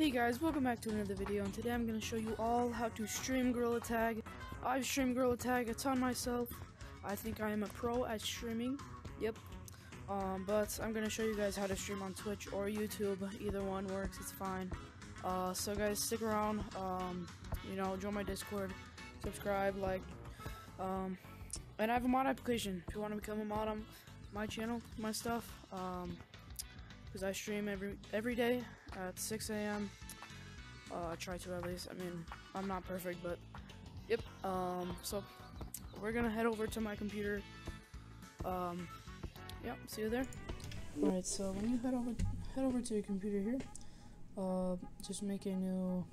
Hey guys, welcome back to another video, and today I'm going to show you all how to stream Gorilla Tag. I've streamed Gorilla Tag a ton myself. I think I am a pro at streaming. Yep. Um, but I'm going to show you guys how to stream on Twitch or YouTube. Either one works, it's fine. Uh, so guys, stick around. Um, you know, join my Discord, subscribe, like. Um, and I have a mod application. If you want to become a mod on my channel, my stuff. Um, because I stream every every day at 6 a.m. Uh, I try to at least. I mean, I'm not perfect, but yep. Um, so we're gonna head over to my computer. Um, yep. See you there. All right. So when you head over head over to your computer here, uh, just make a new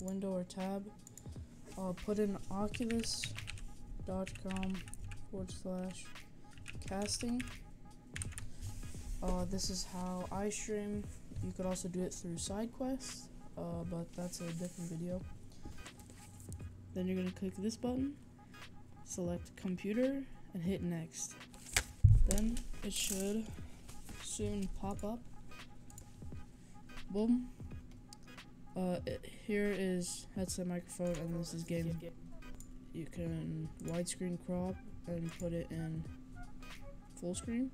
window or tab. Uh, put in Oculus.com forward slash casting. Uh, this is how I stream. You could also do it through SideQuest, uh, but that's a different video. Then you're gonna click this button, select computer, and hit next. Then it should soon pop up. Boom. Uh, it, here is headset microphone, and this is game. You can widescreen crop and put it in full screen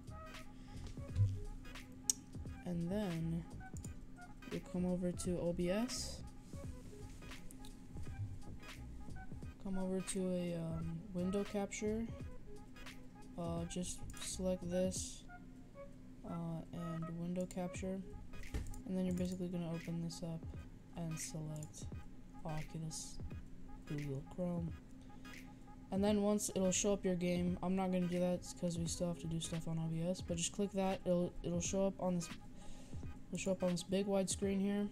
and then you come over to OBS come over to a um, window capture. Uh, just select this uh, and window capture. And then you're basically going to open this up and select Oculus Google Chrome. And then once it'll show up your game I'm not going to do that because we still have to do stuff on OBS but just click that it'll it'll show up on this will show up on this big wide screen here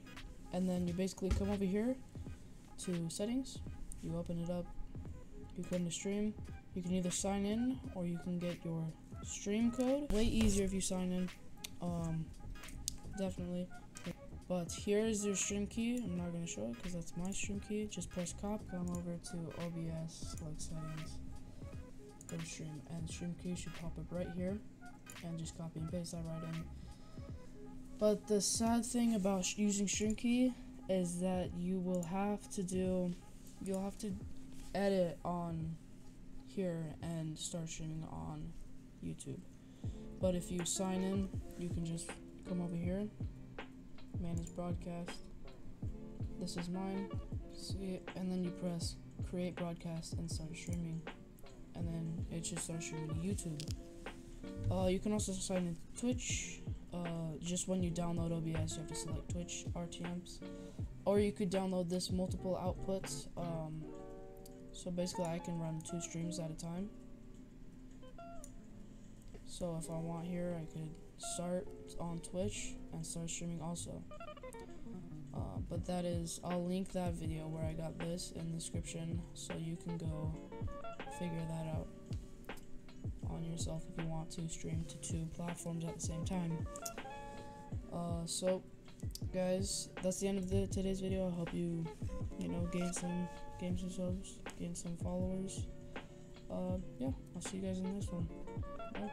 and then you basically come over here to settings. You open it up. You go into stream. You can either sign in or you can get your stream code. Way easier if you sign in. Um definitely. But here is your stream key. I'm not going to show it because that's my stream key. Just press cop come over to obs select settings. Go to stream and stream key should pop up right here. And just copy and paste that right in but the sad thing about using StreamKey is that you will have to do, you'll have to edit on here and start streaming on YouTube. But if you sign in, you can just come over here, manage broadcast. This is mine. See and then you press create broadcast and start streaming. And then it should start streaming to YouTube. Uh, you can also sign in Twitch uh, just when you download OBS, you have to select Twitch RTMs, or you could download this multiple outputs. Um, so basically, I can run two streams at a time. So if I want here, I could start on Twitch and start streaming also. Uh, but that is, I'll link that video where I got this in the description, so you can go figure that out on yourself if you want to stream to two platforms at the same time. Uh, so, guys, that's the end of the today's video. I hope you, you know, gain some, gain some subs, gain some followers. Uh, yeah, I'll see you guys in this one. Bye.